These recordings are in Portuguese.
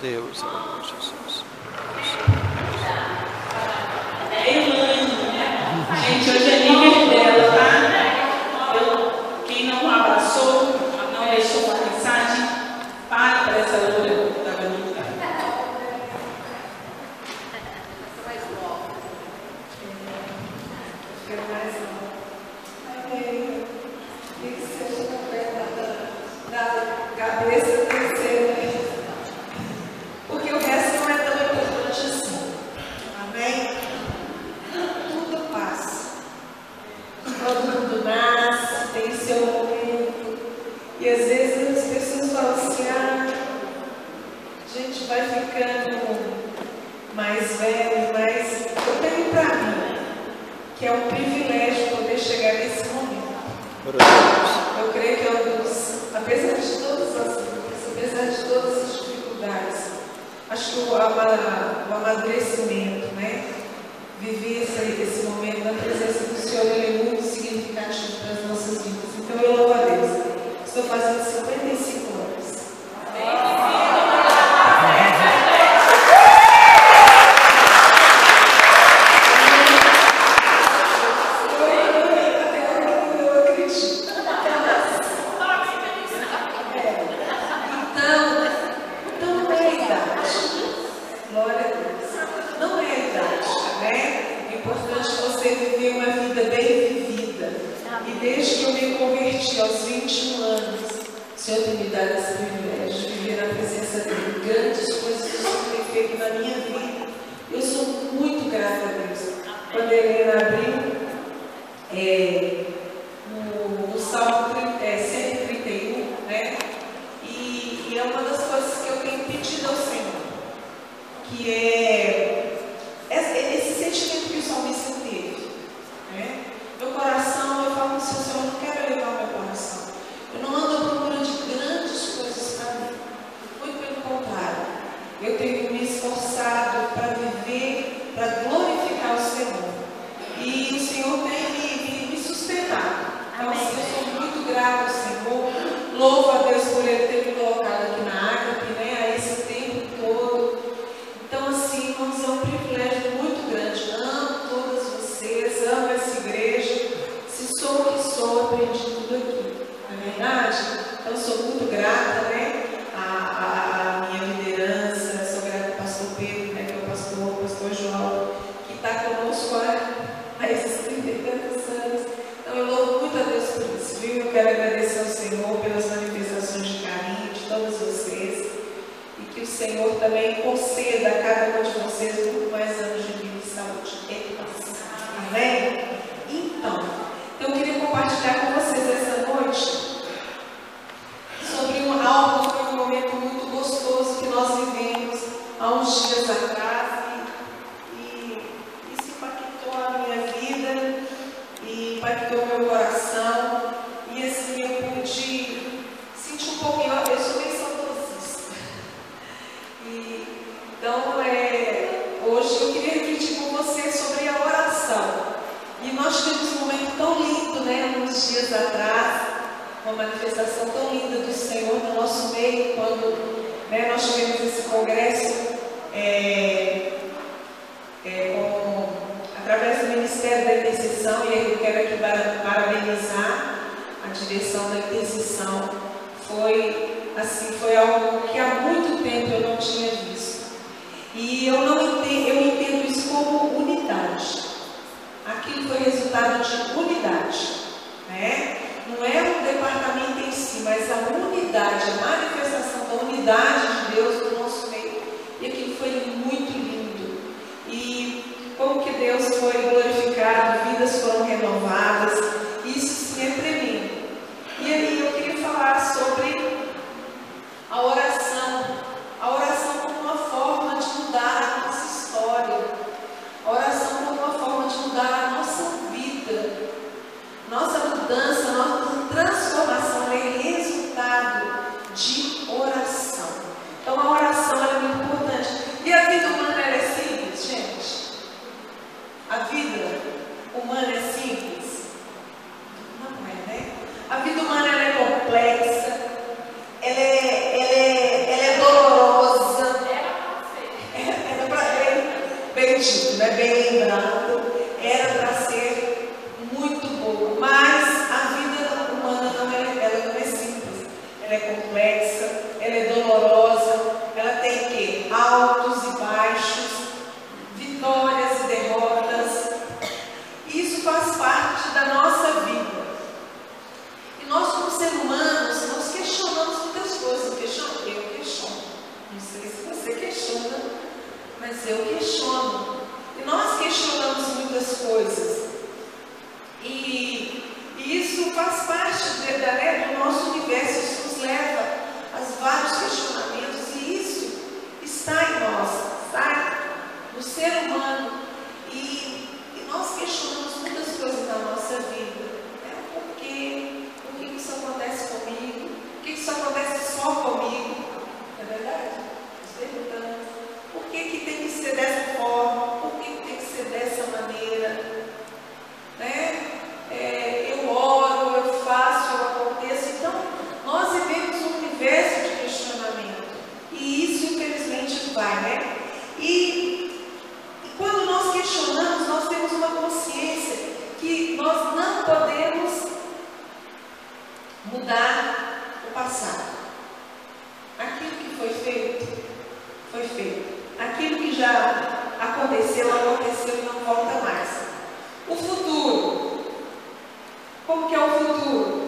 Deus, aleluia, Jesus. o amadurecimento, né? Viver esse, esse momento na presença do Senhor é muito significativo para as nossas vidas. Então eu louvo a Deus. Estou fazendo 55 passei a viver uma vida bem vivida. E desde que eu me converti aos 21 anos, o Senhor tem me dado esse privilégio de viver na presença dele. Grandes coisas que o Senhor tem feito na minha vida. Eu sou muito grata a Deus. Quando a Helena abriu, é, Senhor também conceda a cada um de vocês E eu não entendo, eu entendo isso como unidade. Aquilo foi resultado de unidade. Né? Não é o um departamento em si, mas a unidade, a manifestação da unidade de Deus no nosso meio. E aquilo foi muito lindo. E como que Deus foi glorificado, vidas foram renovadas. já aconteceu, aconteceu e não volta mais. O futuro. Como que é o futuro?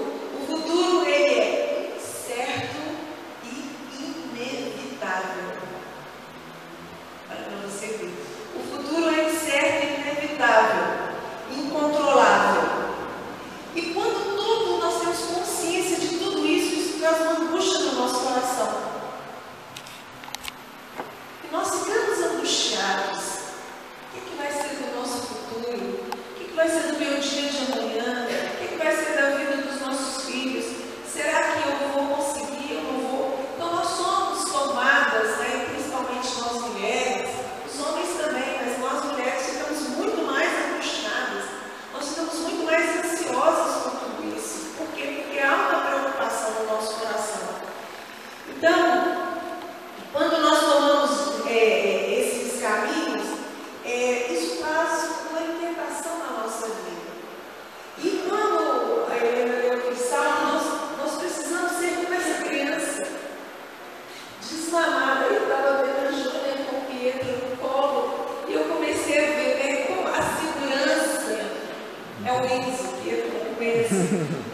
No wings, give.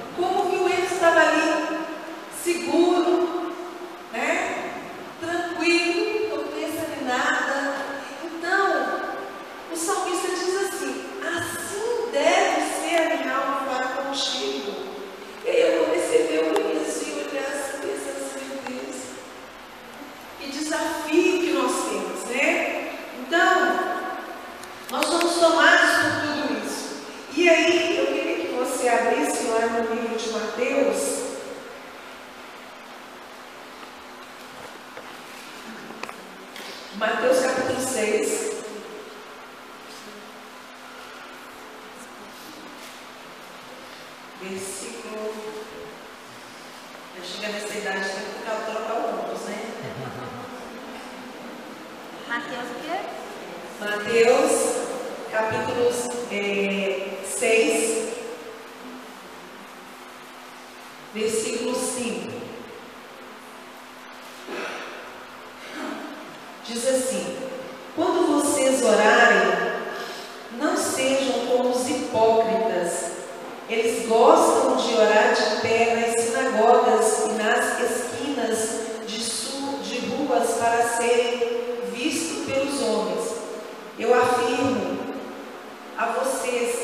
você abrisse lá no livro de Mateus, Mateus capítulo 6. Diz assim: Quando vocês orarem, não sejam como os hipócritas. Eles gostam de orar de pé nas sinagogas e nas esquinas de, sul, de ruas para serem vistos pelos homens. Eu afirmo a vocês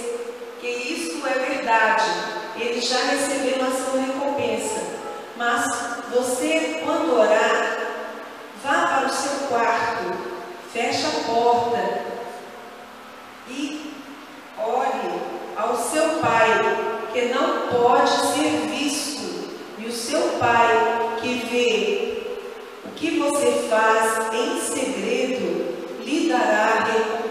que isso é verdade. Eles já receberam a sua recompensa. Mas você, quando orar, quarto, feche a porta e ore ao seu pai que não pode ser visto. E o seu pai que vê o que você faz em segredo lhe dará recompensa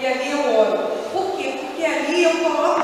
e ali é eu oro. Por quê? Porque ali eu coloco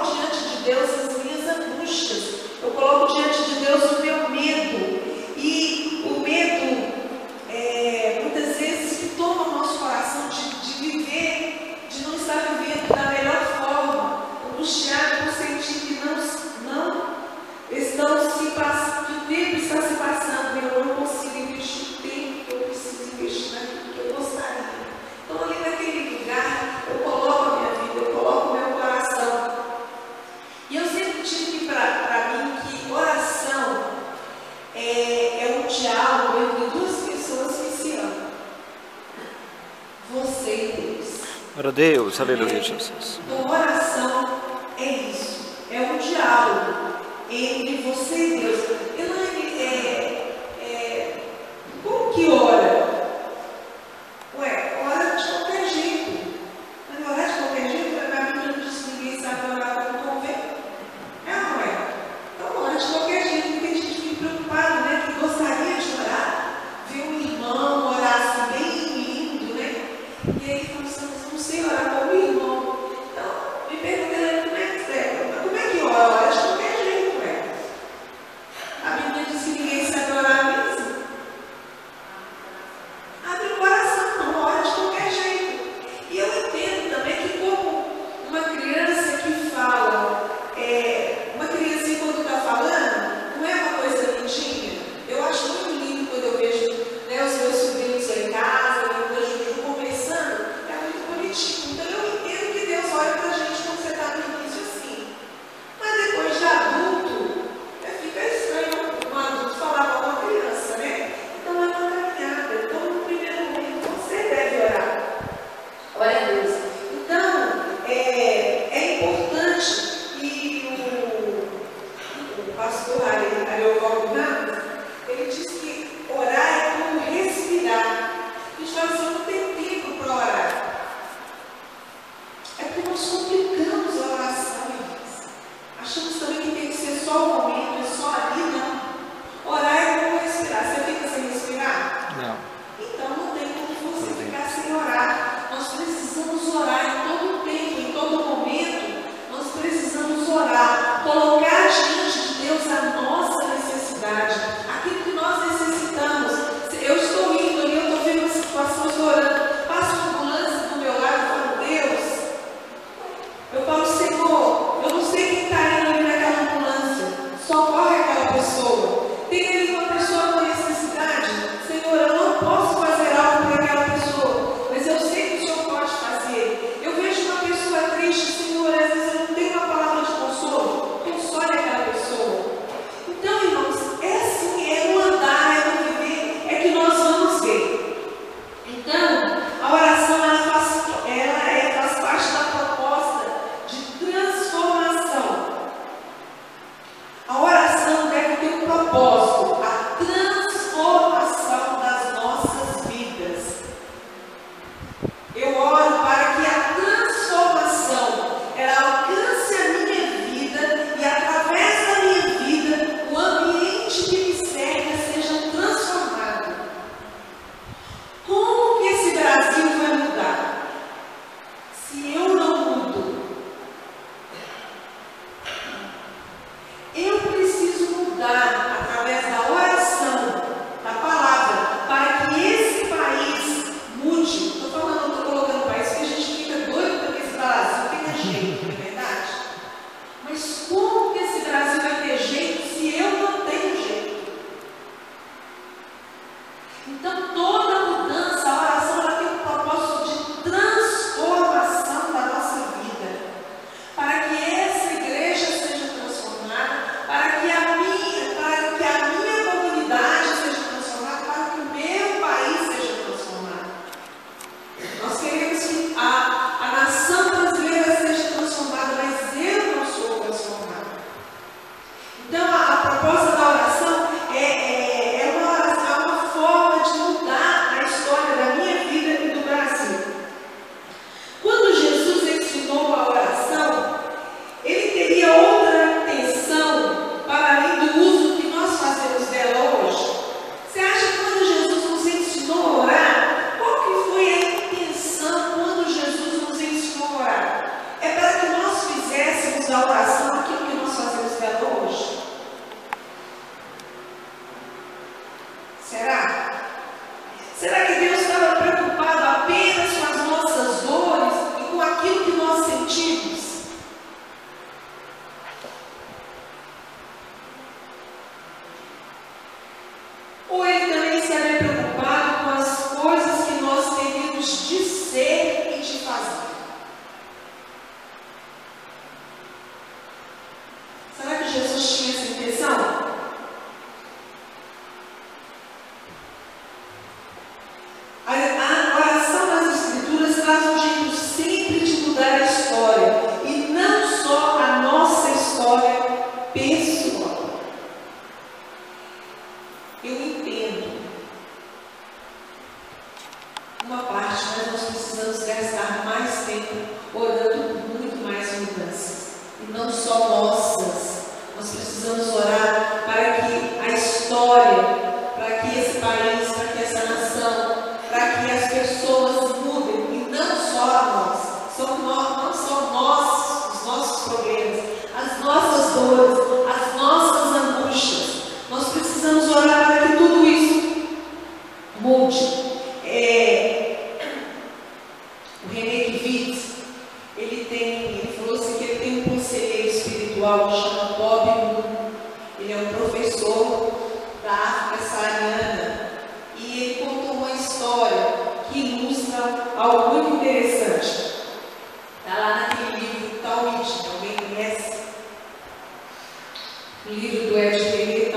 Glória Deus, aleluia, Jesus. Oração é isso, é um diálogo entre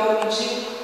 omicid